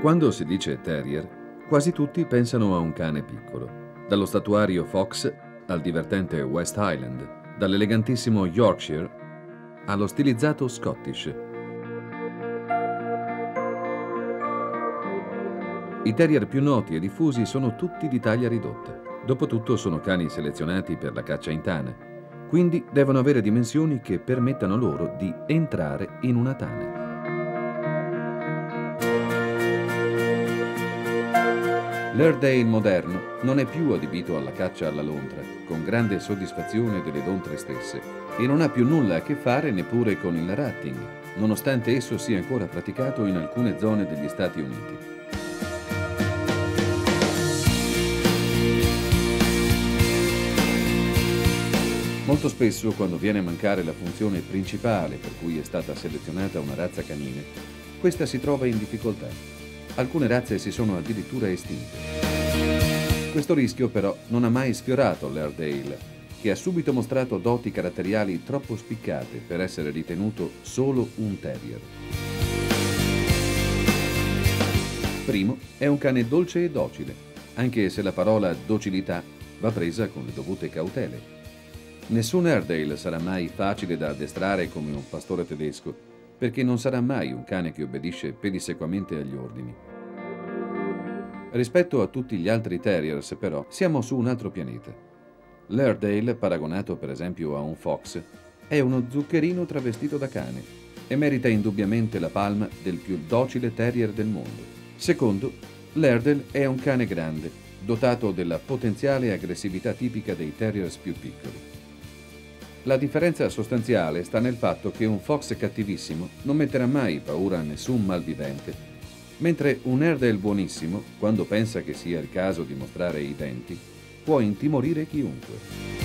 Quando si dice terrier, quasi tutti pensano a un cane piccolo, dallo statuario Fox al divertente West Highland, dall'elegantissimo Yorkshire allo stilizzato Scottish. I terrier più noti e diffusi sono tutti di taglia ridotta. Dopotutto sono cani selezionati per la caccia in tana, quindi devono avere dimensioni che permettano loro di entrare in una tana. L'Airedale moderno non è più adibito alla caccia alla lontra, con grande soddisfazione delle lontre stesse, e non ha più nulla a che fare neppure con il ratting, nonostante esso sia ancora praticato in alcune zone degli Stati Uniti. Molto spesso, quando viene a mancare la funzione principale per cui è stata selezionata una razza canine, questa si trova in difficoltà. Alcune razze si sono addirittura estinte. Questo rischio però non ha mai sfiorato l'Airedale, che ha subito mostrato doti caratteriali troppo spiccate per essere ritenuto solo un terrier. Primo, è un cane dolce e docile, anche se la parola docilità va presa con le dovute cautele. Nessun Airedale sarà mai facile da addestrare come un pastore tedesco, perché non sarà mai un cane che obbedisce pedissequamente agli ordini. Rispetto a tutti gli altri terriers, però, siamo su un altro pianeta. L'Airedale, paragonato per esempio a un fox, è uno zuccherino travestito da cane e merita indubbiamente la palma del più docile terrier del mondo. Secondo, l'Airedale è un cane grande, dotato della potenziale aggressività tipica dei terriers più piccoli. La differenza sostanziale sta nel fatto che un fox cattivissimo non metterà mai paura a nessun malvivente, mentre un Airedale buonissimo, quando pensa che sia il caso di mostrare i denti, può intimorire chiunque.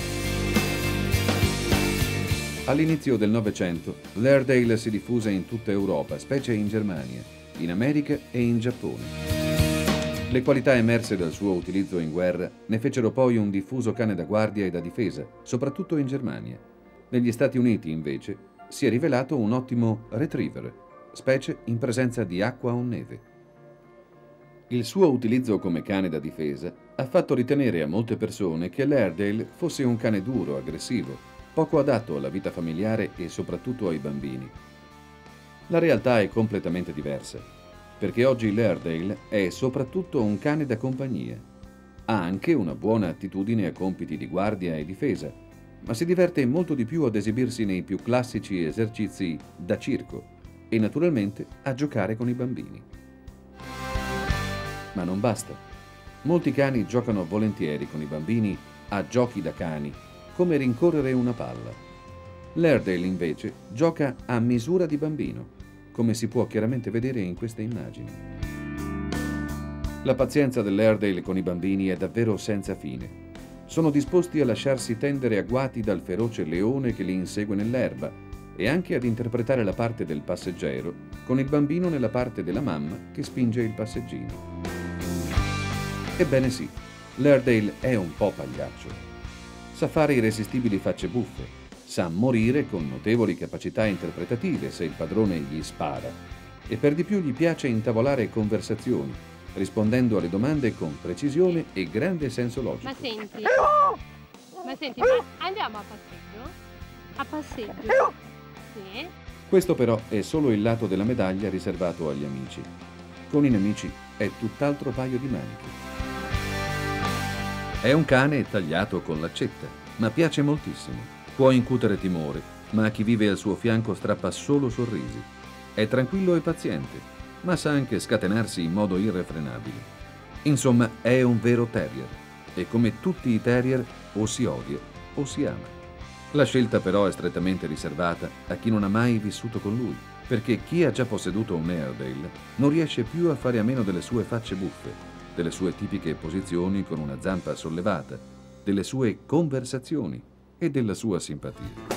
All'inizio del Novecento, l'Airedale si diffuse in tutta Europa, specie in Germania, in America e in Giappone. Le qualità emerse dal suo utilizzo in guerra ne fecero poi un diffuso cane da guardia e da difesa, soprattutto in Germania. Negli Stati Uniti, invece, si è rivelato un ottimo retriever, specie in presenza di acqua o neve. Il suo utilizzo come cane da difesa ha fatto ritenere a molte persone che l'Airedale fosse un cane duro, aggressivo, poco adatto alla vita familiare e soprattutto ai bambini. La realtà è completamente diversa perché oggi l'Airedale è soprattutto un cane da compagnia. Ha anche una buona attitudine a compiti di guardia e difesa, ma si diverte molto di più ad esibirsi nei più classici esercizi da circo e naturalmente a giocare con i bambini. Ma non basta. Molti cani giocano volentieri con i bambini a giochi da cani, come rincorrere una palla. L'Airedale invece gioca a misura di bambino come si può chiaramente vedere in queste immagini. La pazienza dell'Airedale con i bambini è davvero senza fine. Sono disposti a lasciarsi tendere agguati dal feroce leone che li insegue nell'erba e anche ad interpretare la parte del passeggero con il bambino nella parte della mamma che spinge il passeggino. Ebbene sì, l'Airedale è un po' pagliaccio. Sa fare irresistibili facce buffe, sa morire con notevoli capacità interpretative se il padrone gli spara e per di più gli piace intavolare conversazioni, rispondendo alle domande con precisione e grande senso logico. Ma senti, ma senti, ma andiamo a passeggio? A passeggio? Sì. Questo però è solo il lato della medaglia riservato agli amici. Con i nemici è tutt'altro paio di maniche. È un cane tagliato con l'accetta, ma piace moltissimo. Può incutere timore, ma chi vive al suo fianco strappa solo sorrisi. È tranquillo e paziente, ma sa anche scatenarsi in modo irrefrenabile. Insomma, è un vero terrier e come tutti i terrier o si odia o si ama. La scelta però è strettamente riservata a chi non ha mai vissuto con lui, perché chi ha già posseduto un Airedale non riesce più a fare a meno delle sue facce buffe, delle sue tipiche posizioni con una zampa sollevata, delle sue conversazioni e della sua simpatia.